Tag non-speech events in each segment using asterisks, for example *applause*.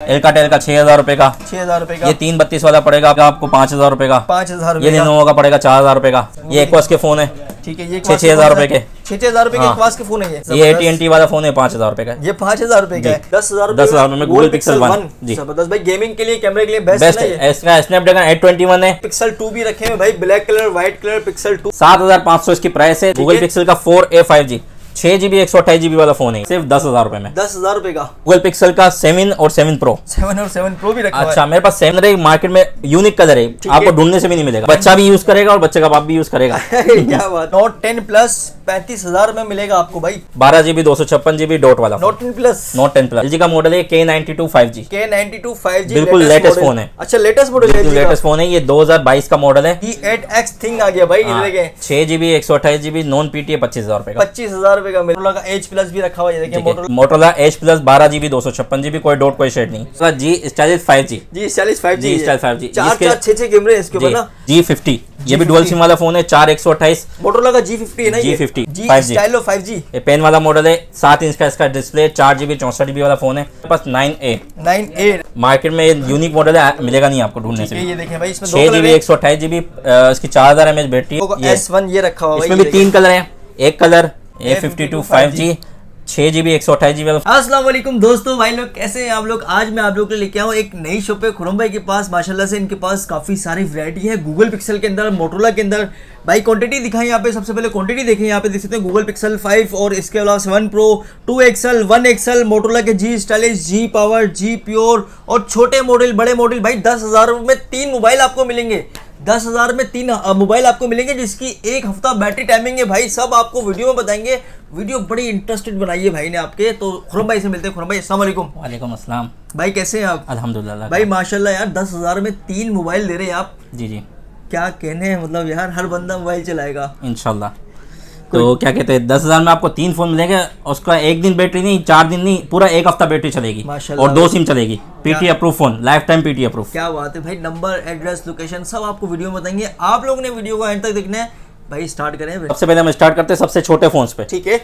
एलकाटेल का छह हज़ार रुपए का। छह हज़ार रुपए का। ये तीन बत्तीस वाला पड़ेगा आपको पाँच हज़ार रुपए का। पाँच हज़ार ये रुपए का। पड़ेगा चार हज़ार रुपए का। ये एक्वास के फ़ोन है। ठीक है ये छह छह हज़ार रुपए के। छह छह हज़ार रुपए के हाँ। क्वास के फ़ोन है ये। ये एटी एन टी वाला फ़ोन है पाँच हज़ार रुपए का ये पाँच हज़ार रुपए का दस हज़ार दस हज़ार रुपए में Google Pixel One। जी। ज़बरदस्त। भाई गेमिंग के लिए कैमरे के लिए बेस्ट है है। इसका स्नैपड्रैगन एट ट्वेंटी वन है। पिक्सल टू भी रखे हैं भाई black colour white colour Pixel two सात हज़ार पाँच सौ इसकी प्राइस है। गूगल पिक्सल का फोर ए फाइव जी छह जीबी एक सौ अट्ठाईस जीबी वाला फ़ोन है। सिर्फ़ दस हज़ार रुपए में। दस हज़ार रुपए का। गूगल पिक्सल का सेवन और सेवन प्रो सेवन और सेवन प्रो भी रखा अच्छा अच्छा मेरे पास सेवन रही मार्केट में यूनिक कलर है। आपको ढूँढने से भी नहीं मिलेगा। बच्चा भी यूज़ करेगा और बच्चे का बाप भी यूज़ करेगा। *laughs* क्या बात। नोट टेन प्लस पैंतीस हज़ार में मिलेगा आपको भाई। बारह जीबी दो सौ छप्पन जीबी डॉट वाला Note ten plus Note ten plus G का मॉडल है के नाइनटी टू फाइव जी के नाइनटी टू फाइव जी बिल्कुल latest phone है। अच्छा लेटेस्ट मॉडल है लेटेस्ट फ़ोन है ये 2022 का मॉडल है। एट एक्स थिंग आ गया भाई छह जीबी एक सौ अट्ठाईस जीबी नॉन पीटीए पच्चीस हज़ार रुपए का। पच्चीस हज़ार रुपए का मोटरोला का एच प्लस भी रखा हुआ है देखिए मोटोला एच प्लस बारह जीबी दो सौ छप्पन जीबी कोई डॉट कोई शेड नहीं। जी स्टाइलिस फाइव जी जी चालीस फाइव जी जी, Style 5G चार चार छह छह कैमरे इसके ऊपर ना। जी फिफ्टी ये भी डुअल सिम वाला फ़ोन है चार एक सौ अट्ठाईस। मोटरोला का जी फिफ्टी है ना ये G50, जी स्टाइलो फाइव जी ये पेन वाला मॉडल है सात इंच का इसका डिस्प्ले चार जीबी चौसठ जीबी वाला फ़ोन है बस पास nine A nine A market में यूनिक मॉडल है मिलेगा नहीं आपको ढूँढने से ये देखें भाई इसमें छह जीबी एक सौ अट्ठाईस जीबी इसकी चार हज़ार M H battery S one ये। रखा हुआ इसमें भी तीन कलर है एक colour A fifty two five G छह जीबी एक सौ अट्ठाईस जीबी वालेकुम दोस्तों, भाई लोग, कैसे हैं आप लोग? आज मैं आप लोग के लेके आऊँ एक नई शॉप है खुरम भाई के पास। माशाल्लाह से इनके पास काफ़ी सारी वैरायटी है। गूगल पिक्सल के अंदर मोटोला के अंदर। भाई क्वांटिटी दिखाई यहाँ पे। सबसे पहले क्वांटिटी देखें यहाँ पे। देख सकते हैं गूगल पिक्सल 5 और इसके अलावा seven Pro two XL one XL Motorola के G stylish G power G pure और छोटे मॉडल बड़े मॉडल भाई, दस हज़ार में तीन मोबाइल आपको मिलेंगे। दस हज़ार में तीन मोबाइल आपको मिलेंगे जिसकी एक हफ़्ता बैटरी टाइमिंग है भाई। सब आपको वीडियो में बताएँगे। वीडियो बड़ी इंटरेस्टेड बनाई है भाई ने आपके। तो खुरम भाई से मिलते हैं। खुरम भाई असलम वालेकुम। असलम अस्सलाम। भाई कैसे हैं आप? अल्हम्दुलिल्लाह भाई माशाल्लाह यार दस हज़ार में तीन मोबाइल दे रहे हैं आप। जी जी। क्या कहने हैं मतलब यार हर बंदा मोबाइल चलाएगा। इंशाल्लाह। तो क्या कहते हैं दस हज़ार में आपको तीन फ़ोन मिलेंगे उसका एक दिन बैटरी नहीं चार दिन नहीं पूरा एक हफ़्ता बैटरी चलेगी। और दो सिम चलेगी PT approve phone lifetime PT approve क्या बात है भाई नंबर एड्रेस लोकेशन सब आपको वीडियो में बताएँगे। आप लोगों ने वीडियो को एंड तक देखना है। भाई स्टार्ट करें सबसे पहले हम स्टार्ट करते हैं सबसे छोटे फोन्स पे। ठीक है।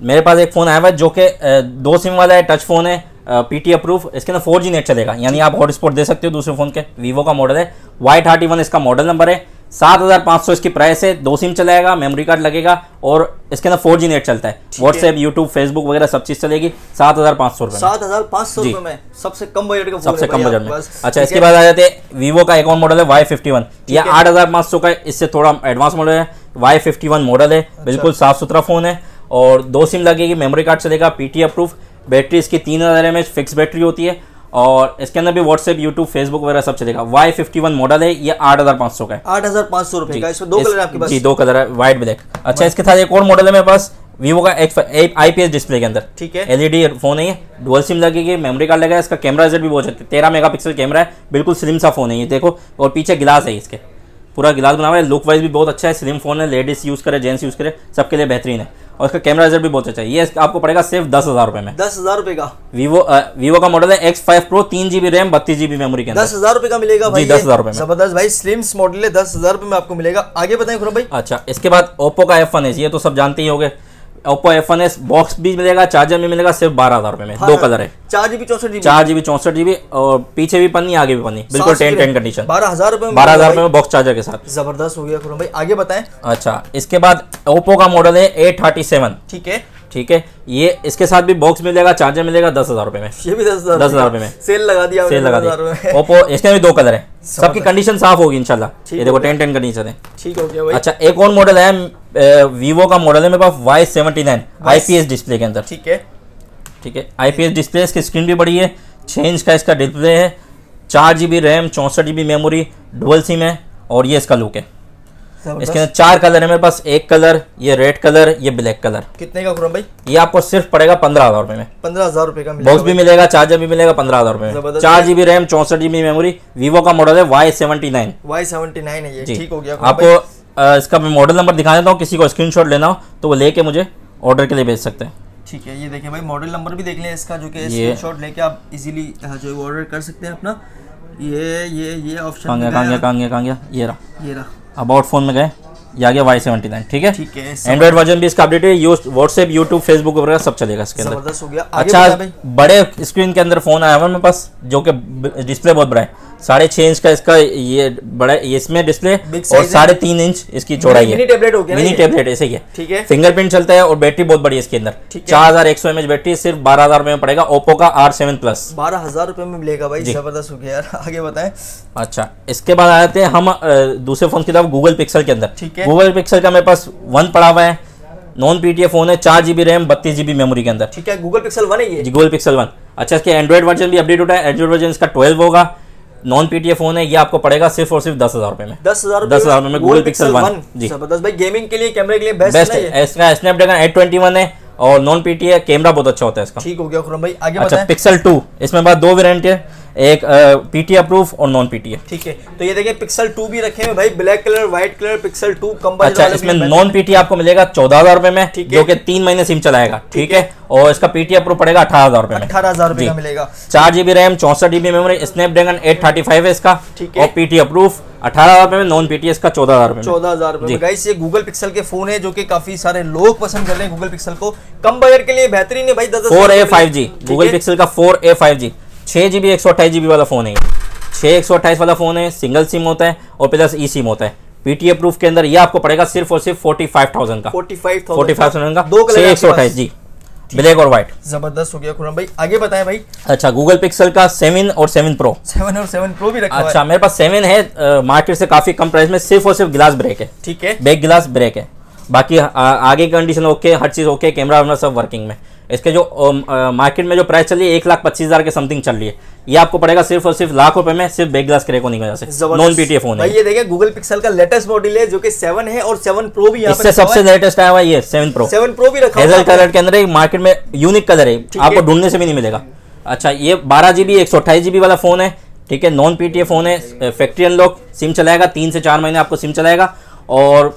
मेरे पास एक फ़ोन आया हुआ है जो कि दो सिम वाला है टच फ़ोन है पीटी अप्रूव इसके अंदर फोर जी नेट चलेगा। यानी आप हॉटस्पॉट दे सकते हो दूसरे फ़ोन के वीवो का मॉडल है वाई थर्टी वन इसका मॉडल नंबर है सात हज़ार पाँच सौ इसकी प्राइस है दो सिम चलाएगा मेमोरी कार्ड लगेगा और इसके अंदर फोर जी नेट चलता है। व्हाट्सएप यूट्यूब फेसबुक वगैरह सब चीज़ चलेगी सात हज़ार पाँच सौ सात हज़ार पाँच सौ। में सबसे कम बजट का सबसे कम बजट में। अच्छा इसके बाद आ जाते हैं वीवो का एक और मॉडल है वाई फिफ्टी वन ये आठ हज़ार पाँच सौ का इससे थोड़ा एडवांस मॉडल है। वाई फिफ्टी वन मॉडल है अच्छा। बिल्कुल साफ़ सुथरा फ़ोन है और दो सिम लगेगी मेमोरी कार्ड चलेगा पीटी अप्रूव बैटरी इसकी तीन हज़ार एम एच फिक्स बैटरी होती है। और इसके अंदर भी व्हाट्सएप यूट्यूब फेसबुक वगैरह सब चलेगा। वाई फिफ्टी वन मॉडल है ये आठ हज़ार पाँच सौ का है। आठ हज़ार पाँच सौ रुपए का इसमें दो कलर आपके पास। जी दो कलर है व्हाइट ब्लैक अच्छा इसके साथ एक और मॉडल है मेरे पास वीवो का एक आईपीएस डिस्प्ले के अंदर। ठीक है। एलईडी फ़ोन है ये डुअल सिम लगेगी मेमोरी कार्ड लगेगा इसका कैमरा रिज़ल्ट भी बहुत अच्छा है तेरह मेगापिक्सल कैमरा है बिल्कुल स्लिम सा फ़ोन है ये देखो। और पीछे गिलास है इसके। पूरा गिलास बना हुआ है लुक वाइज भी बहुत अच्छा है स्लिम फ़ोन है लेडीज़ यूज़ करे जेंट्स यूज़ करे सबके लिए बेहतरीन है। और इसका कैमरा रिज़ल्ट भी बहुत अच्छा है। ये आपको पड़ेगा सिर्फ़ दस हज़ार रुपए में। दस हज़ार रुपए का। वीवो वीवो का मॉडल है एक्स फाइव प्रो तीन जीबी रैम बत्तीस जीबी मेमोरी के दस हज़ार रुपए का मिलेगा भाई दस हज़ार रुपए ज़बरदस्त भाई स्लिम्स मॉडल है दस हज़ार रुपए में आपको मिलेगा। आगे बताए खुरा भाई। अच्छा इसके बाद ओप्पो का एफ़ वन है ये तो सब जानते ही होंगे। Oppo F one S box भी मिलेगा चार्जर भी मिलेगा सिर्फ़ बारह हज़ार रुपए में दो कलर है। चार जीबी चौसठ जीबी चार जीबी चौसठ जीबी और पीछे भी पन्नी आगे भी पन्नी बिल्कुल टेन टेन कंडीशन बारह हज़ार रुपए में बारह हज़ार रुपए में बॉक्स चार्जर के साथ। ज़बरदस्त हो गया भाई। आगे बताएँ। अच्छा इसके बाद ओप्पो का मॉडल है ए थर्टी सेवन ठीक है। ठीक है? ये इसके साथ भी बॉक्स मिलेगा चार्जर मिलेगा दस हज़ार रुपये में। ये भी दस हज़ार दस हज़ार रुपये में। सेल लगा दिया सेल लगा 10,000 रुपए ओप्पो इसके भी दो *laughs* कलर है। सबकी कंडीशन साफ़ होगी इनशाला ये देखो टेन टेन कंडीशन है। ठीक हो गया अच्छा एक और मॉडल है वीवो का मॉडल है मेरे पास Y seventy nine IPS display के अंदर। ठीक है। ठीक है आईपीएस डिस्प्ले इसकी स्क्रीन भी बड़ी है छः इंच का इसका डिस्प्ले है चार जी बी रैम चौंसठ G B memory dual SIM है और ये इसका लुक है। इसके अंदर चार कलर है मेरे पास एक कलर ये रेड कलर ये ब्लैक कलर। कितने का खुरम भाई? ये आपको सिर्फ़ पड़ेगा पंद्रह हज़ार रुपये में। पंद्रह हज़ार रुपए का बॉक्स भी मिलेगा चार्जर भी मिलेगा पंद्रह हज़ार रुपये में। चार जीबी रैम चौंसठ जीबी मेमोरी वीवो का मॉडल है Y seventy nine Y seventy nine है ठीक हो गया आपको इसका मैं मॉडल नंबर दिखा देता हूँ किसी को स्क्रीनशॉट लेना हो तो वो लेके मुझे ऑर्डर के लिए भेज सकते हैं। ठीक है ये देखें भाई मॉडल नंबर भी देख लें इसका जो कि ये- स्क्रीनशॉट लेके आप इजीली जो ऑर्डर कर सकते हैं अपना। ये ये ये ऑप्शन कहाँ गया कहाँ गया ये रहा। ये रहा। अबाउट फ़ोन में गए या आ गया वाई सेवेंटी नाइन ठीक है? ठीक है एंड्रॉइड वर्जन भी इसका अपडेट है व्हाट्सएप यूट्यूब फेसबुक वगैरह सब चलेगा इसके अंदर। अच्छा बड़े स्क्रीन के अंदर फ़ोन आया हुआ मेरे पास जो कि डिस्प्ले बहुत बड़ा है। साढ़े छह इंच का इसका ये बड़ा ये इसमें डिस्प्ले और साढ़े तीन इंच इसकी चौड़ाई है। मिनी टेबलेट हो गया मिनी टेबलेट ऐसे ही है। ठीक है। फिंगरप्रिंट चलता है और बैटरी बहुत बड़ी है इसके अंदर। चार हज़ार एक सौ एमएच बैटरी सिर्फ़ बारह हज़ार में पड़ेगा ओप्पो का आर सेवन प्लस बारह हज़ार रुपए में मिलेगा भाई ज़बरदस्त हो गया यार *laughs* आगे बताएँ। अच्छा इसके बाद आते हैं हम दूसरे फ़ोन की तरफ़ गूगल पिक्सल के अंदर। गूगल पिक्सल का मेरे पास वन पड़ा हुआ है नॉन पीटीए फ़ोन है चार जीबी रैम बत्तीस जीबी मेमोरी के अंदर। ठीक है गूगल पिक्सल वन है ये। गूगल पिक्सल वन अच्छा इसके एंड्रॉइड वर्जन भी अपडेट होता है एंड्रॉइड वर्जन इसका ट्वेल्व होगा। नॉन पीटीए फ़ोन है ये आपको पड़ेगा सिर्फ़ और सिर्फ़ दस हज़ार रुपए में। दस हज़ार दस हज़ार में गूगल पिक्सल वन जी। ज़बरदस्त। भाई गेमिंग के लिए कैमरे के लिए बेस्ट है? है। इसका स्नैपड्रैगन एट ट्वेंटी वन है। और नॉन पीटीए कैमरा बहुत अच्छा होता है इसका। ठीक हो गया खुरम भाई आगे अच्छा पिक्सल टू इसमें बाद दो वेरिएंट है एक पीटी अप्रूव और नॉन पीटीए ठीक है तो ये देखिए पिक्सल टू भी रखे हैं भाई black colour white colour Pixel two कम अच्छा इसमें नॉन पीटी आपको मिलेगा चौदह हज़ार रुपए में ठीक है। जो कि तीन महीने सिम चलाएगा ठीक है। और इसका पीटी अप्रूव पड़ेगा अठारह हज़ार रुपए अठारह हज़ार रुपए मिलेगा। चार जीबी रैम चौसठ GB memory Snapdragon eight thirty five है इसका। ठीक है। और पीटी अप्रूव अठारह हज़ार में नॉन पीटी इसका चौदह हज़ार चौदह हज़ार गाइस ये गूगल पिक्सल के फ़ोन है जो कि काफ़ी सारे लोग पसंद कर रहे हैं गूगल पिक्सल को। कम बजट के लिए बेहतरीन है भाई दस four A five G Google Pixel का फोर ए फाइव जी छह जीबी एक सौ अट्ठाईस जीबी वाला फ़ोन है छह एक सौ अट्ठाईस वाला फ़ोन है सिंगल सिम होता है और प्लस ई सिम होता है। पीटीए प्रूफ के अंदर ये आपको पड़ेगा सिर्फ़ और सिर्फ़ फोर्टी फाइव थाउज़ेंड का। Forty five forty five thousand का। दो एक सौ अट्ठाईस जी। ब्लैक और व्हाइट ज़बरदस्त हो गया खुरम भाई। आगे बताएँ भाई। अच्छा गूगल पिक्सल का सेवन और सेवन प्रो सेवन और सेवन प्रो भी रखा अच्छा है। अच्छा मेरे पास सेवन है मार्केट से काफ़ी कम प्राइस में सिर्फ़ और सिर्फ़ गिलास ब्रेक है। ठीक है। बैक गिलास ब्रेक है। बाकी आ, आगे की कंडीशन ओके हर चीज़ ओके कैमरा वैमरा सब वर्किंग में। इसके जो मार्केट में जो प्राइस चल रही है एक लाख पच्चीस हज़ार के समथिंग चल रही है। ये आपको पड़ेगा सिर्फ़ और सिर्फ़ लाख रुपए में सिर्फ़ बैक गिलास क्रेक होने की वजह से। नॉन पीटीए फ़ोन है ये देखिए गूगल पिक्सल का लेटेस्ट मॉडल है जो कि सेवन है और सेवन प्रो भी इससे सबसे लेटेस्ट आया हुआ ये सेवन प्रो सेवन प्रो भी रखा हेजल कलर के अंदर मार्केट में यूनिक कलर है। है। आपको ढूँढने से भी नहीं मिलेगा। अच्छा ये बारह जीबी एक सौ अट्ठाईस जीबी वाला फ़ोन है। ठीक है नॉन पीटीए फ़ोन है। फैक्ट्री अनलॉक सिम चलाएगा तीन से चार महीने आपको सिम चलाएगा। और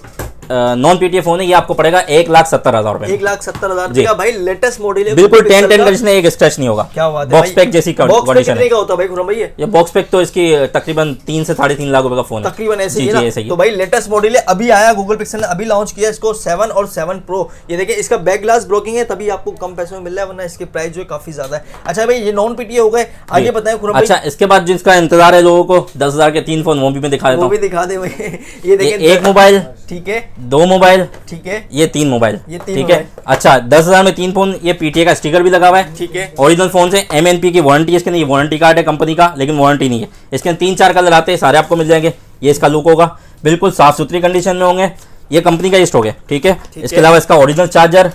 नॉन पीटीए फ़ोन है ये आपको पड़ेगा एक लाख सत्तर हज़ार रुपए। एक लाख सत्तर हज़ार। भाई लेटेस्ट मॉडल है बिल्कुल टेन टेन का। एक स्क्रैच नहीं होगा। क्या बात है बॉक्स पैक जैसी कंडीशन का होता है भाई भाई ये? बॉक्स पैक तो इसकी तकरीबन तीन से साढ़े तीन लाख रुपए का फ़ोन है। तकरीबन ऐसे ही ऐसे ही तो भाई लेटेस्ट मॉडल है अभी आया गूगल पिक्सल ने अभी लॉन्च किया इसको सेवन और सेवन प्रो ये देखिए इसका बैक ग्लास ब्रोकिंग है तभी आपको कम पैसों में मिल रहा है वरना इसकी प्राइस जो है काफ़ी ज़्यादा है। अच्छा भाई ये नॉन पीटीए हो गए आगे बताए खुरम अच्छा इसके बाद जिसका इंतज़ार है लोगों को दस हज़ार के तीन फ़ोन वो भी मैं दिखा देता हूँ। दिखा दे भाई। *laughs* ये देखिए एक मोबाइल ठीक है। दो मोबाइल ठीक है। ये तीन मोबाइल ये तीन ठीक है। अच्छा दस हज़ार में तीन फ़ोन ये पीटीए का स्टिकर भी लगा हुआ है। ठीक है। ओरिजिनल फ़ोन से एम की वारंटी है इसके अंदर वारंटी कार्ड है कंपनी का लेकिन वारंटी नहीं है। इसके अंदर तीन चार कलर आते हैं सारे आपको मिल जाएँगे। ये इसका लुक होगा। बिल्कुल साफ़ सुथरी कंडीशन में होंगे। ये कंपनी का स्टॉक है ठीक है। इसके अलावा इसका ओरिजिनल चार्जर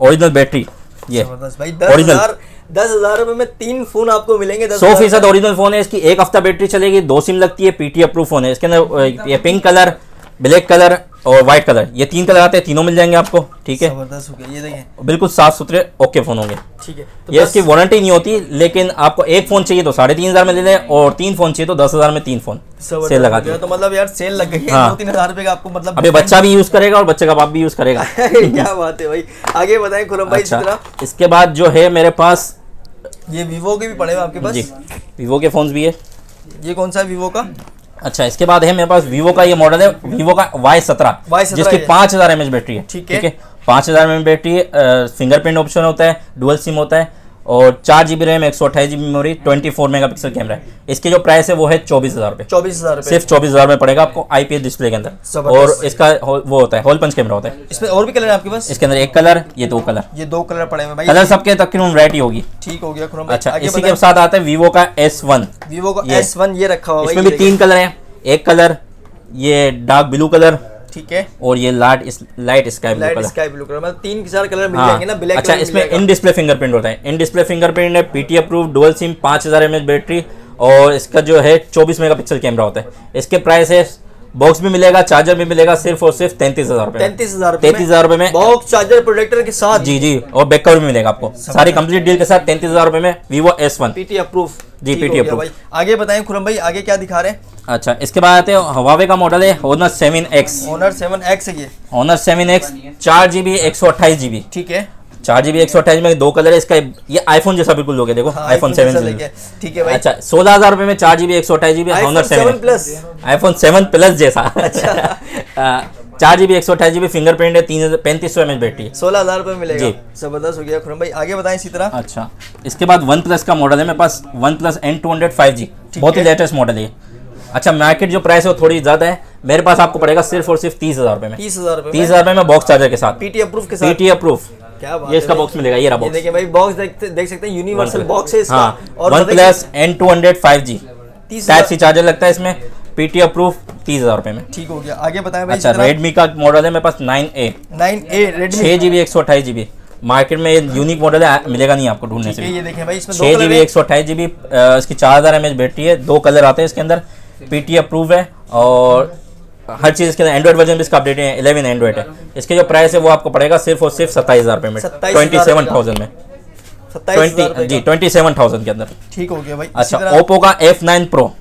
ओरिजिनल बैटरी ये। भाई दस हज़ार रुपए में तीन फ़ोन आपको मिलेंगे सौ फ़ीसद ओरिजिनल फ़ोन है इसकी एक हफ़्ता बैटरी चलेगी दो सिम लगती है पीटी अप्रूव फ़ोन है। इसके अंदर ये पिंक कलर ब्लैक कलर और व्हाइट कलर ये तीन कलर आते हैं तीनों मिल जाएँगे आपको ठीक है? ज़बरदस्त हो गया ये देखें। बिल्कुल साफ़ सुथरे ओके फ़ोन होंगे। ठीक है तो ये इसकी वारंटी नहीं होती लेकिन आपको एक फ़ोन चाहिए तो साढ़े तीन हज़ार में ले लें और तीन फ़ोन चाहिए तो दस हज़ार में तीन फ़ोन सेल लगा। दिए। तो मतलब यार सेल लग गई है हाँ। दो तीन हज़ार रुपए का आपको मतलब अभी बच्चा भी यूज़ करेगा और बच्चे का बाप भी यूज़ करेगा। *laughs* क्या बात है भाई। आगे बताएँ खुरम भाई अच्छा इसके बाद जो है मेरे पास ये वीवो के भी पड़े हुए आपके पास? वीवो के फोन्स भी है। ये कौन सा है वीवो का? अच्छा इसके बाद है मेरे पास वीवो का ये मॉडल है वीवो का वाई सत्रह जिसकी पाँच हज़ार एमएच बैटरी है ठीक है। पाँच हज़ार एमएच बैटरी है फिंगरप्रिंट ऑप्शन होता है डुअल सिम होता है और चार जीबी रैम एक सौ अट्ठाईस GB memory twenty four megapixel camera है। इसकी जो प्राइस है वो है चौबीस हज़ार रुपये। चौबीस हज़ार सिर्फ़ चौबीस हज़ार में पड़ेगा आपको आईपीएस डिस्प्ले के अंदर। और इसका वो होता है होल पंच कैमरा होता है। इसमें और भी कलर है आपके पास? इसके अंदर एक कलर ये दो कलर ये दो कलर पड़े हुए कलर सबके तकरीबन वैरायटी होगी। ठीक हो गया अच्छा इसी के साथ आता है वीवो का एस वन वीवो का एस वन ये रखा हुआ है इसमें भी तीन कलर हैं। एक कलर ये डार्क ब्लू कलर। ठीक है? और ये light light sky blue colour. Sky blue colour मतलब तीन चार कलर मिल हाँ। जाएँगे ना ब्लैक अच्छा इसमें इन डिस्प्ले फिंगरप्रिंट होता है। इन डिस्प्ले फिंगरप्रिंट है पीटी अप्रूव डुअल सिम पाँच हज़ार एम बैटरी और इसका जो है चौबीस मेगापिक्सल कैमरा होता है। इसके प्राइस है बॉक्स भी मिलेगा चार्जर भी मिलेगा सिर्फ़ और सिर्फ़ तैंतीस हज़ार रुपये तैंतीस हज़ार तैंतीस हज़ार रुपये में। बॉक्स चार्जर प्रोटेक्टर के साथ। जी जी और बैक कवर भी मिलेगा आपको। सारी कंप्लीट डील के साथ तैंतीस हज़ार रुपए में Vivo S one PT approve जी, ठीक हो PT गया approved। भाई। आगे बताएँ खुरम भाई आगे क्या दिखा रहे हैं? अच्छा इसके बाद आते हैं हवावे का मॉडल है Honor seven X Honor seven X है ये। होनर सेवन एक्स चार जी बी एक सौ अट्ठाईस जी बी ठीक है। चार जी बी एक सौ अट्ठाईस में दो कलर है इसका ये आईफोन जैसा बिल्कुल लोगे देखो हाँ, आईफोन सेवन ठीक है भाई। अच्छा सोलह हज़ार रुपए में चार जीबी एक सौ अट्ठाईस GB Honor seven plus iPhone seven plus जैसा। अच्छा। *laughs* चार जीबी एक सौ अठाईस जीबी फिंगरप्रिंट है तीन पैंतीस सौ एम एच बैटरी। सोलह हज़ार रुपये मिलेगा। जी। ज़बरदस्त हो गया खुरम भाई। आगे बताएँ इसी तरह। अच्छा। इसके बाद वन प्लस का मॉडल है मेरे पास OnePlus N two hundred five G बहुत ही लेटेस्ट मॉडल है अच्छा मार्केट जो प्राइस है वो थोड़ी ज़्यादा है। मेरे पास आपको पड़ेगा सिर्फ़ और सिर्फ़ तीस हज़ार रुपये में। तीस हज़ार तीस हज़ार रुपये में बॉक्स चार्जर के साथ। पीटी अप्रूव के साथ। पीटी अप्रूफ क्या बात ये इसका बॉक्स मिलेगा ये रहा बॉक्स देखिए भाई बॉक्स देख देख सकते हैं यूनिवर्सल बॉक्स है इसका। हाँ और OnePlus N two hundred five G type C charger लगता है इसमें। पीटी अप्रूफ तीस हज़ार रुपए में। ठीक हो गया। आगे बताएँ भाई अच्छा रेडमी का मॉडल है मेरे पास nine A nine A Redmi छह जी बी एक सौ अट्ठाईस जी बी मार्केट में ये यूनिक मॉडल है मिलेगा नहीं आपको ढूँढने से ये देखें भाई इसमें दो छः जी बी एक सौ अट्ठाईस जी बी इसकी चार हज़ार एम एच बैटरी है दो कलर आते हैं इसके अंदर। पी टी अप्रूव है और हर चीज़ इसके अंदर एंड्रॉइड वर्जन भी इसका अपडेट है इलेवन एंड्रॉइड है। इसके जो प्राइस है वो आपको पड़ेगा सिर्फ़ और सिर्फ़ सत्ताईस हज़ार रुपये में ट्वेंटी सेवन थाउज़ेंड में। ट्वेंटी जी ट्वेंटी सेवन थाउज़ेंड के अंदर। ठीक हो गया भाई अच्छा ओप्पो का एफ़ नाइन प्रो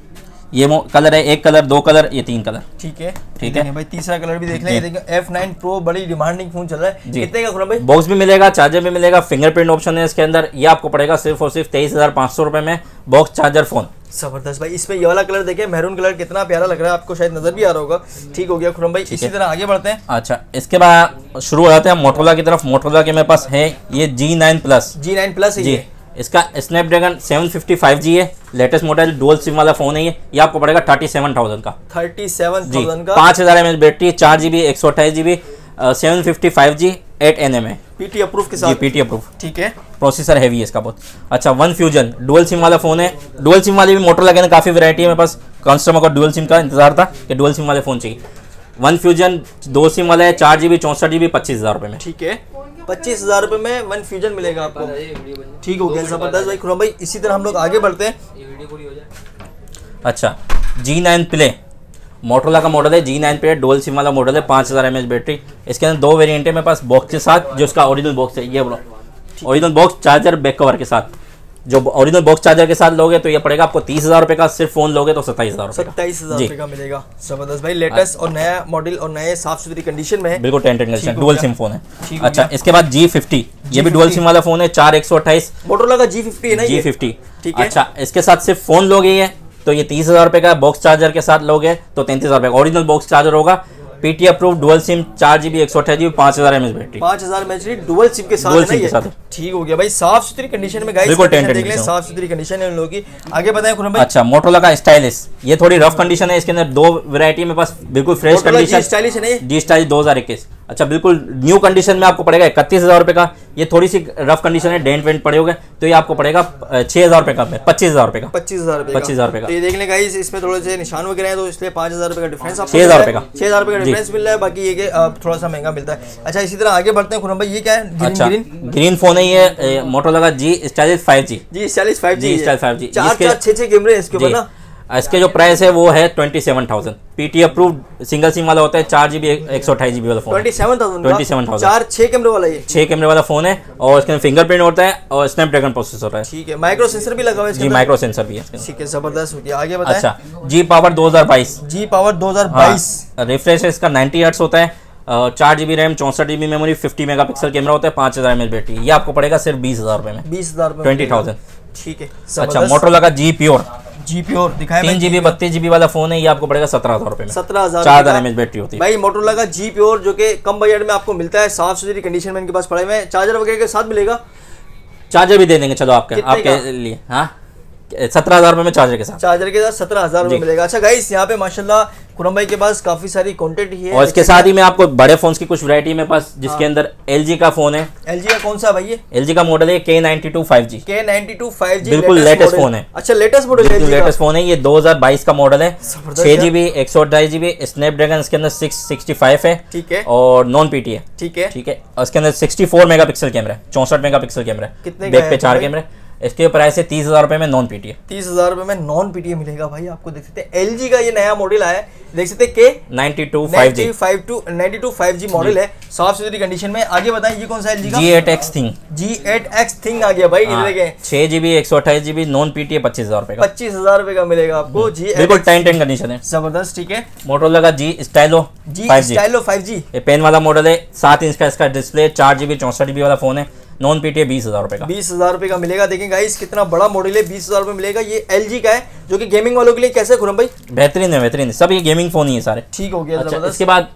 ये कलर है एक कलर दो कलर ये तीन कलर। ठीक है। ठीक है। भाई तीसरा कलर भी देख लें। ये देखिए एफ़ नाइन प्रो बड़ी डिमांडिंग फ़ोन चल रहा है। कितने का भाई? बॉक्स भी मिलेगा चार्जर भी मिलेगा फिंगरप्रिंट ऑप्शन है इसके अंदर। ये आपको पड़ेगा सिर्फ़ और सिर्फ़ तेईस हज़ार पाँच सौ रुपए में बॉक्स चार्जर फ़ोन ज़बरदस्त भाई इसमें ये वाला कलर देखिए मेहरून कलर कितना प्यारा लग रहा है आपको शायद नज़र भी आ रहा होगा। ठीक हो गया खुरम भाई इसी तरह आगे बढ़ते हैं। अच्छा इसके बाद शुरू हो जाते हैं मोटोला की तरफ़। मोटोला के मेरे पास है ये G nine plus G nine plus जी। इसका स्नैपड्रैगन 755 जी है लेटेस्ट मॉडल डुअल सिम वाला फ़ोन है ये ये आपको पड़ेगा थर्टी सेवन थाउज़ेंड का। थर्टी सेवन जी थाउज़ेंड का? पाँच हज़ार एम एच बैटरी चार जी बी एक सौ अट्ठाईस G B seven fifty five G eight N M है पीटी अप्रूव के साथ? पी टी अप्रूव ठीक है। प्रोसेसर हैवी है इसका बहुत। अच्छा वन फ्यूजन डुअल सिम वाला फ़ोन है। डुअल सिम वाले भी मोटर लगे ना काफ़ी वैरायटी है मेरे पास। कस्टमर को डुअल सिम का इंतज़ार था कि डुअल सिम वाले फ़ोन चाहिए। वन फ्यूजन दो सिम वाला है चार जी बी चौंसठ जी बी पच्चीस हज़ार रुपये में। ठीक है। पच्चीस हज़ार रुपये में वन फ्यूजन मिलेगा आपको। ठीक हो गया ज़बरदस्त भाई खुरम भाई इसी तरह हम लोग आगे बढ़ते हैं। अच्छा जी नाइन प्ले मोटोला का मॉडल है G nine play dual sim वाला मॉडल है पाँच हज़ार एम एच बैटरी इसके अंदर दो वेरिएंट है मेरे पास बॉक्स के साथ जो उसका ओरिजिनल बॉक्स है ये बोलो original box charger back cover के साथ। जो ओरिजिनल बॉक्स चार्जर के साथ लोगे तो ये पड़ेगा आपको तीस हज़ार रुपए का सिर्फ़ फ़ोन लोगे तो सत्ताईस हज़ार सत्ताईस हज़ार जी। रुपये का मिलेगा। ज़बरदस्त भाई लेटेस्ट और नया मॉडल और नए साफ़ सुथरी कंडीशन में है। बिल्कुल ठीक कंडीशन डुअल सिम फ़ोन है। अच्छा इसके बाद जी फिफ्टी ये भी डुअल सिम वाला फ़ोन है चार एक सौ अट्ठाईस। मोटरोला का जी फिफ्टी है ना जी फिफ्टी ठीक है। अच्छा इसके साथ सिर्फ़ फ़ोन लोगे ये तो ये तीस हज़ार रुपए का बॉक्स चार्जर के साथ लोगे तो तैंतीस हज़ार रुपए ओरिजिनल बॉक्स चार्जर होगा पीटी अप्रूव डुअल सिम चार जीबी एक सौ अठाई जीबी पाँच हज़ार एमएच बैटरी। पाँच हज़ार एमएच डुअल सिम के साथ है के साथ ठीक हो गया भाई साफ़ सुथरी कंडीशन में गाइस देख लें। साफ़ सुथरी कंडीशन है उन लोगों की। आगे बताएँ खुरम भाई। अच्छा मोटोरोला का स्टाइलिश ये थोड़ी रफ कंडीशन है इसके अंदर दो वैरायटी में पास बिल्कुल फ्रेश कंडीशन स्टाइलिश है जी स्टाइलिश दो हज़ार इक्कीस। अच्छा बिल्कुल न्यू कंडीशन में आपको पड़ेगा इकतीस हज़ार रुपये का। ये थोड़ी सी रफ कंडीशन है डेंट वेंट पड़े होगे। तो ये आपको पड़ेगा छह हज़ार रुपए का पच्चीस हज़ार रुपए का। पच्चीस हज़ार रुपए 25,000 रुपए का। तो ये देख लें गाइस इसमें थोड़े से निशान वगैरह हैं तो इसलिए पाँच हज़ार रुपए का डिफरेंस आपको 6,000 मिल रहा रुपए है। का। छह हज़ार रुपए का जी। डिफरेंस मिल रहा है बाकी ये थोड़ा सा महँगा मिलता है। अच्छा इसी तरह आगे बढ़ते हैं खुरम भाई ये क्या है? ग्रीन अच्छा ग्रीन फ़ोन है ये मोटरोला का जी स्टाइलिश फाइव जी जी चालीस फाइव जी, जी Style 5G। चार चार छः छः कैमरे इसके ऊपर ना। इसके जो प्राइस है वो है twenty seven thousand PT approve single sim वाला होता है चार जीबी एक सौ अठाईस जीबी वाला फ़ोन ट्वेंटी सेवन थाउज़ेंड 27,000 चार छः कैमरे वाला ये? छः कैमरे वाला फ़ोन है और इसके अंदर फिंगरप्रिंट होता है और स्नैपड्रैगन प्रोसेसर है. ठीक है माइक्रो सेंसर भी लगा हुआ है जी माइक्रो सेंसर भी है ठीक है ज़बरदस्त हो गया। आगे बताएँ। अच्छा G power 2022 G power 2022 refresh है इसका 90 हर्ट्स होता है चार जीबी रैम चौसठ G B memory fifty mega pixel camera होता है पाँच हज़ार एम बैटरी। ये आपको पड़ेगा सिर्फ़ बीस हज़ार रुपये में. बीस हज़ार 20,000 ठीक है अच्छा। मोटरोला का जी प्योर जी और दिखाया तीन जीबी बत्तीस जीबी वाला फ़ोन है ये आपको पड़ेगा सत्रह हज़ार रुपए सत्रह हज़ार चार हज़ार एमएच बैटरी होती है। भाई मोटोला का जी प्योर जो कि कम बजट में आपको मिलता है साफ़ सुथरी कंडीशन में इनके पास पड़े हुए हैं। चार्जर वगैरह के साथ मिलेगा। चार्जर भी दे देंगे चलो आपके आपके लिए हाँ? सत्रह हज़ार रुपये में चार्जर के साथ। चार्जर के साथ सत्रह हज़ार रुपये मिलेगा। अच्छा गाइस यहाँ पे माशाल्लाह खुरम भाई के पास काफ़ी सारी क्वांटिटी है और इसके साथ ही मैं आपको बड़े फोन्स की कुछ वैरायटी मेरे पास जिसके अंदर एलजी का फ़ोन है। एलजी का कौन सा भाई एल का मॉडल है के नाइनटी टू फाइव जी के नाइनटी टू फाइव जी बिल्कुल latest phone है। अच्छा लेटेस्ट मॉडल है। लेटेस्ट फ़ोन है ये 2022 का मॉडल है। छह यार। जी बी एक सौ अट्ठाईस जी बी स्नैपड्रैगन इसके अंदर सिक्स सिक्सटी फाइव है। ठीक है। और नॉन पीटी है। ठीक है। ठीक है। इसके अंदर sixty four mega pixel camera है चौंसठ मेगा पिक्सल कैमरा है। कितने बैक पे चार? कैमरे इसके प्राइस है तीस हज़ार रुपए में नॉन पीटी है तीस हज़ार रुपए में नॉन पीटीए मिलेगा भाई आपको देख सकते हैं। एलजी का ये नया मॉडल आया है। देख सकते हैं के ninety two five G five two ninety two five G. Model है। साफ़ सुथरी कंडीशन में। आगे बताएँ ये कौन सा एलजी का? G eight X thing G eight X thing आ गया भाई हाँ। देखें। जी बी एक सौ अट्ठाईस जी बी नॉन पीटी है पच्चीस हज़ार रुपए का। पच्चीस हज़ार रुपए का मिलेगा आपको। जी बिल्कुल टेन टेन कंडीशन है। ज़बरदस्त ठीक है। मोटरोला का G stylo G stylo five G pen वाला मॉडल है सात इंच का इसका डिस्प्ले चार जी बी चौंसठ जी वाला फ़ोन है। नॉन पीटीए बीस हज़ार रुपए का। बीस हज़ार रुपए का मिलेगा। देखें गाइस कितना बड़ा मॉडल है बीस हज़ार रुपए मिलेगा। ये एलजी का है जो कि गेमिंग वालों के लिए कैसे खुरम भाई? बेहतरीन है बेहतरीन। है सब ये गेमिंग फ़ोन ही है सारे। ठीक हो गया अच्छा इसके बाद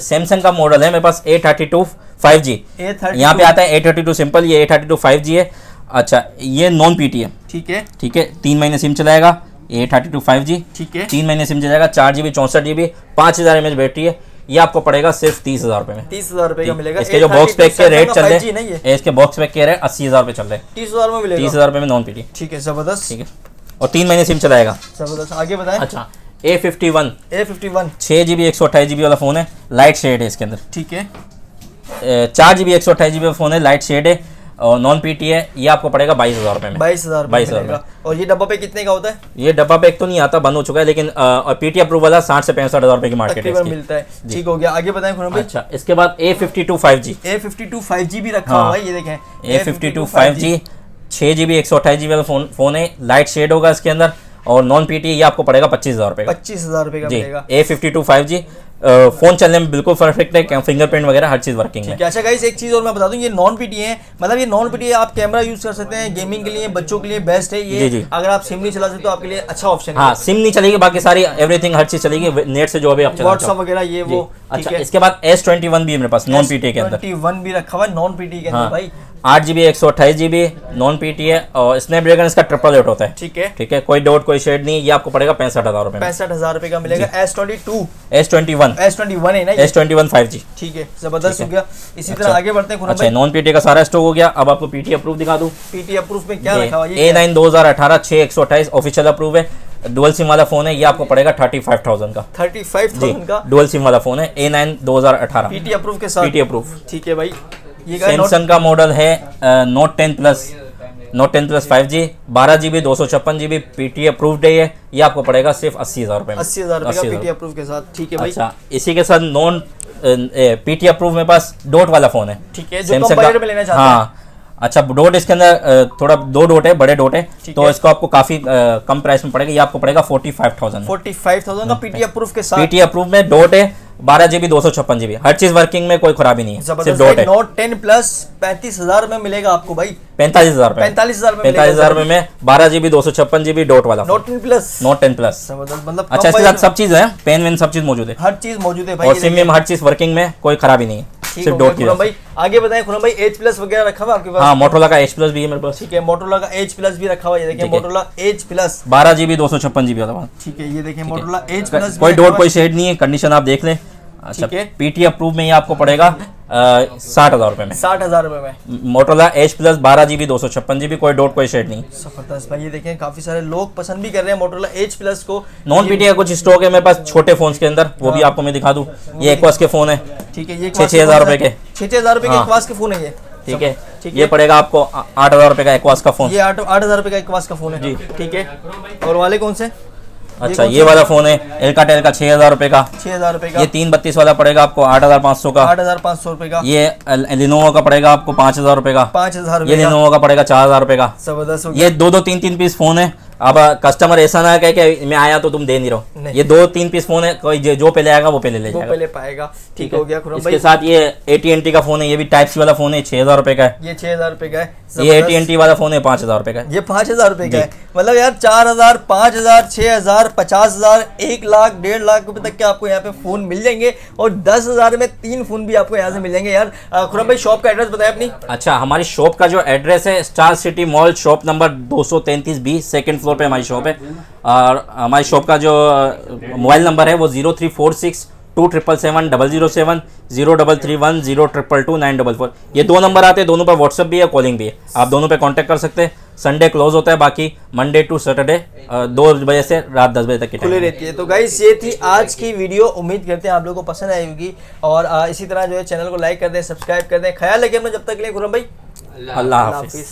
सैमसंग का मॉडल है मेरे पास A thirty two five G यहाँ पे आता है ए थर्टी टू सिंपल ये A thirty two five G है। अच्छा ये नॉन पीटी है ठीक है। ठीक है तीन महीने सिम चलाएगा A thirty two five G ठीक है। तीन महीने सिम चलाएगा चार जीबी चौंसठ जीबी पाँच हज़ार एम एच बैटरी है। ये आपको पड़ेगा सिर्फ़ तीस हज़ार रुपए में। तीस हज़ार रुपए का मिलेगा। इसके जो बॉक्स पैक के रेट चल रहे हैं। इसके बॉक्स पैक के रेट अस्सी हज़ार रुपए चल रहे हैं। तीस हज़ार में मिलेगा। तीस हज़ार रुपए में नॉन पीटी ठीक है ज़बरदस्त। ठीक है। और तीन महीने सिम चलाएगा। ज़बरदस्त। आगे बताएँ। अच्छा A fifty one A fifty one छः जी बी एक सौ अट्ठाईस जी बी वाला फ़ोन है लाइट शेड है इसके अंदर। ठीक है। चार जी बी एक सौ अट्ठाईस जी बी फ़ोन है लाइट शेड है। और नॉन पी टी है ये आपको पड़ेगा बाईस हज़ार रुपये में। बाईस हज़ार बाईस हज़ार और ये डब्बा पे कितने का होता है? ये डब्बा पैक तो नहीं आता बंद हो चुका है लेकिन पीटी अप्रूव वाला साठ से पैंसठ हज़ार रुपये की मार्केट है मिलता है। ठीक हो गया। आगे बताएँ अच्छा इसके बाद A fifty two five G A fifty two five G भी रखा। हुआ है। ये देखें। A fifty two five G छः जी बी एक सौ अट्ठाईस जी बी वाला फ़ोन फ़ोन है। लाइट शेड होगा इसके अंदर और नॉन पीटी ये आपको पड़ेगा पच्चीस हज़ार रुपये का। पच्चीस हज़ार रुपए का A fifty two five G phone चलने में बिल्कुल परफेक्ट है फिंगरप्रिंट वगैरह हर चीज़ वर्किंग है। अच्छा गाइस एक चीज़ और मैं बता दूँ ये नॉन पीटी है मतलब ये नॉन पीटी आप कैमरा यूज़ कर सकते हैं गेमिंग के लिए बच्चों के लिए बेस्ट है ये। जी। जी। अगर आप सिम नहीं चला सकते तो आपके लिए अच्छा ऑप्शन हाँ। सिम नहीं चलेगी बाकी सारी एवरीथिंग हर चीज़ चलेगी नेट से जो भी आप है व्हाट्सअप वगैरह ये वो अच्छा इसके बाद एस ट्वेंटी वन भी है मेरे पास नॉन पी टी के अंदर। भी रखा हुआ है नॉन पीटी के अंदर हाँ। भाई। आठ जी बी एक सौ अट्ठाईस G B non P T है और स्नैपड्रैगन इसका ट्रिपल एट होता है। ठीक है। ठीक है कोई डॉट कोई शेड नहीं ये आपको पड़ेगा पैंसठ हज़ार रुपये में। पैंसठ हज़ार रुपए का मिलेगा। S twenty two S twenty one S twenty one है ना S twenty one five G ठीक है ज़बरदस्त हो गया। इसी तरह अच्छा। आगे बढ़ते हैं अच्छा नॉन पीटी का सारा स्टॉक हो गया। अब आपको पीटी अप्रूव दिखा दू। पीटी अप्रूव में क्या रखा हुआ ए नाइन दो हज़ार अठारह छह एक सौ अट्ठाईस ऑफिशियल अप्रूव है। डुअल सिम वाला फ़ोन है ये आपको पड़ेगा थर्टी फाइव थाउज़ेंड का। थर्टी फाइव थाउज़ेंड का? डुअल सिम वाला फ़ोन है ए नाइन दो हज़ार अठारह। पीटी अप्रूव के साथ। पीटी अप्रूव ठीक है भाई। सैमसंग का मॉडल है note ten plus note ten plus five G बारह जी बी दो सौ छप्पन G B P T approved है ये। ये आपको पड़ेगा सिर्फ़ अस्सी हज़ार रुपये में। अस्सी हज़ार रुपए का 80,000 पीटी अप्रूव के साथ। ठीक है भाई। अच्छा इसी के साथ नॉन पी टी अप्रूव मेरे पास डोट वाला फ़ोन है। ठीक है में लेना चाहते हाँ। अच्छा डोट इसके अंदर थोड़ा दो डोट है बड़े डोट है। तो है। इसको आपको काफ़ी अ, कम प्राइस में पड़ेगा। ये आपको पड़ेगा forty five thousand forty five thousand का पीटी अप्रूव के साथ। पीटी अप्रूव में डोट है। बारह जीबी दो सौ छप्पन जीबी हर चीज़ वर्किंग में कोई खराबी नहीं है सिर्फ़ डॉट है। नोट टेन प्लस पैंतीस हज़ार में मिलेगा आपको भाई। पैंतालीस हज़ार पैंतालीस हज़ार पैंतालीस हज़ार में बारह जीबी दो सौ छप्पन जीबी डॉट वाला note ten plus note ten plus मतलब अच्छा इसके साथ सब चीज़ है पेन वेन सब चीज़ मौजूद है। हर चीज़ मौजूद है और सिम में हर चीज़ वर्किंग में कोई खराबी नहीं है। सिर्फ़ डॉट की। भाई आगे बताएँ खुरम भाई एच प्लस वगैरह रखा हुआ आपके पास? हाँ मोटोला का एच प्लस भी है मेरे पास। ठीक है मोटोला का एच प्लस भी रखा हुआ है ये देखिए मोटोला एच प्लस बारह जीबी दो सौ छप्पन जीबी वाला ठीक है ये देखिए मोटोला एच प्लस कोई डॉट कोई शेड नहीं है कंडीशन आप देख लें। अच्छा ठीक है। पीटी अप्रूव में ही आपको पड़ेगा। साठ हज़ार रुपए में। साठ हज़ार रुपए में। मोटरोला एच प्लस बारह जीबी दो सौ छप्पन जीबी कोई डोट कोई शेड नहीं। ज़बरदस्त भाई ये देखें काफ़ी सारे लोग पसंद भी कर रहे हैं मोटोला एच प्लस को। नॉन पीटी का कुछ स्टॉक है मेरे पास छोटे फ़ोन के अंदर वो भी आपको मैं दिखा दूँ। ये एक्वास के फ़ोन है। ठीक है ये छः- छह हज़ार रुपए के। छह छः हज़ार रुपए के हाँ। इक्वास के फ़ोन है ये। ठीक है। ठीक ये पड़ेगा आपको आठ हज़ार रुपए का एक्वास का फ़ोन ये आठ आठ हज़ार रुपए का इक्वास का फ़ोन है। जी। ठीक है। और वाले कौन से? अच्छा ये वाला फ़ोन है एलकाटेल का छह हज़ार रुपए का। छह हज़ार रुपए का। ये तीन बत्तीस वाला पड़ेगा आपको आठ हज़ार पाँच सौ का। आठ हज़ार पाँच सौ रुपए का। ये लिनोवो का पड़ेगा आपको पाँच हज़ार रुपए का। पाँच हज़ार ये लिनोवो का पड़ेगा चार हज़ार रुपए का। ज़बरदस्त ये दो दो तीन तीन पीस फ़ोन है। अब कस्टमर ऐसा ना कहे कि मैं आया तो तुम दे नहीं रहो। ये दो तीन पीस फ़ोन है कोई जो पहले आएगा वो पहले ले वो जाएगा पहले पाएगा। ठीक हो। गया खुरम इसके साथ ये एटी का फ़ोन है ये भी टाइप सी वाला फ़ोन है छह हज़ार रुपए का है। ये छह हज़ार रुपए का है। ये ज़बरदस्त। एटी वाला फ़ोन है पाँच हज़ार रुपए का ये पाँच हज़ार रुपए का है। मतलब यार चार हज़ार पाँच हज़ार छह हज़ार पचास हज़ार एक लाख डेढ़ लाख रुपए तक के आपको यहाँ पे फ़ोन मिल जाएँगे और दस हज़ार में तीन फ़ोन भी आपको यहाँ से मिल जाएँगे यार। खुरम भाई शॉप का एड्रेस बताए अपनी। अच्छा हमारी शॉप का जो एड्रेस है Star City Mall shop number दो सौ तैंतीस बी सेकेंड फ्लोर पे हमारी शॉप है। और हमारी शॉप का जो मोबाइल नंबर है वो zero three four six two triple seven double zero seven zero double three one zero triple two nine double four ये दो नंबर आते हैं दोनों पर व्हाट्सअप भी है कॉलिंग भी है। आप दोनों पे कांटेक्ट कर सकते हैं। संडे क्लोज होता है बाकी मंडे टू सैटरडे दो बजे से रात दस बजे तक की खुले रहती है। तो गाइस ये थी आज की वीडियो उम्मीद करते हैं आप लोगों को पसंद आई होगी। और इसी तरह जो है चैनल को लाइक कर दें सब्सक्राइब कर दें। ख्याल रखें अपना जब तक के लिए खुरम भाई। अल्लाह हाफिज़।